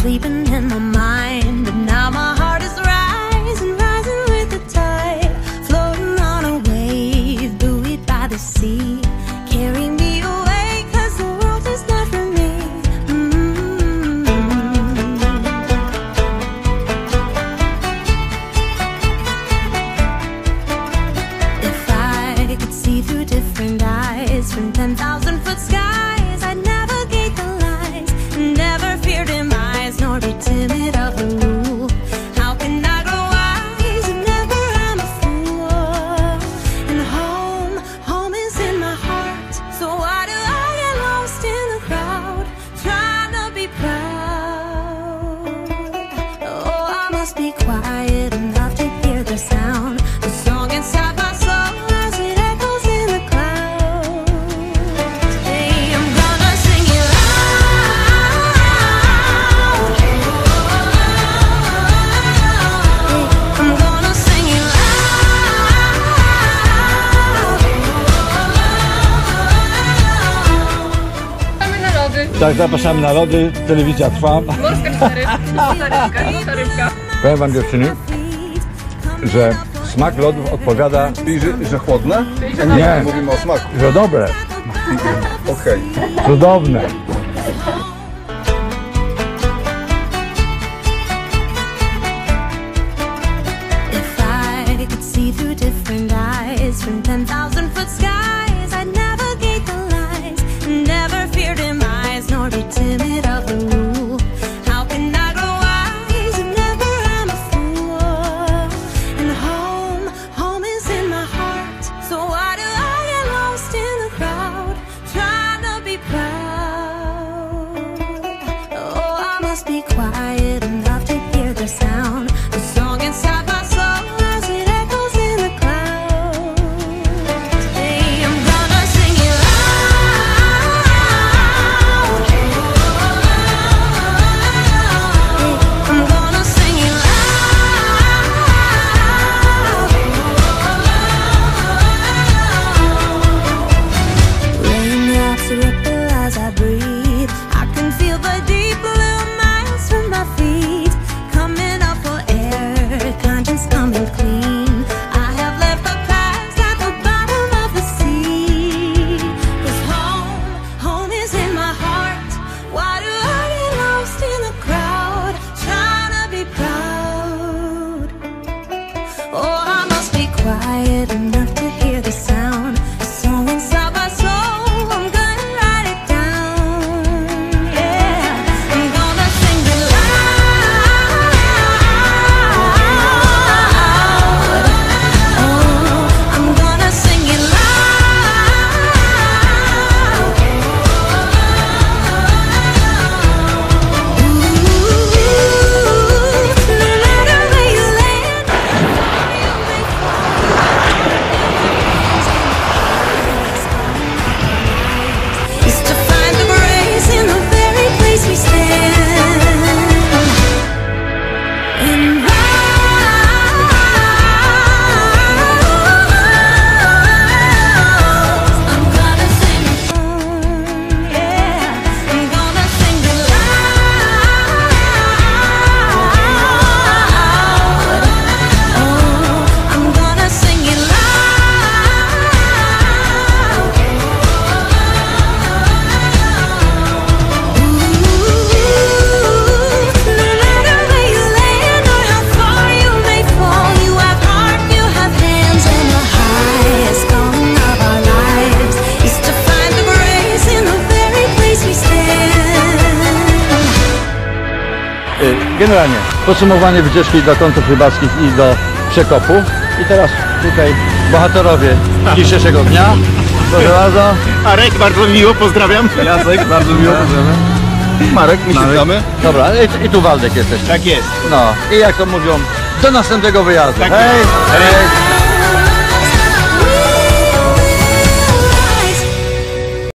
sleeping in my mind But now my heart is rising, rising with the tide Floating on a wave, buoyed by the sea Carry me away, cause the world is not for me mm -hmm. If I could see through different eyes from 10,000 lody. Tak, zapraszamy na lody, telewizja trwa. Morska cztery. Powiem wam dziewczyny, że smak lodów odpowiada, Czyli, że, że chłodne? Że. Nie. Mówimy o smaku. że dobre, Okej. cudowne. be quiet. generalnie podsumowanie wycieczki do kątów rybackich i do przekopu. I teraz tutaj bohaterowie dzisiejszego dnia. Proszę bardzo. Arek, bardzo miło, pozdrawiam. Jacek, bardzo miło, pozdrawiam. Marek, my się Marek. znamy. Dobra, i, i tu Waldek jesteś. Tak jest. No, i jak to mówią, do następnego wyjazdu. Tak Hej! Hej!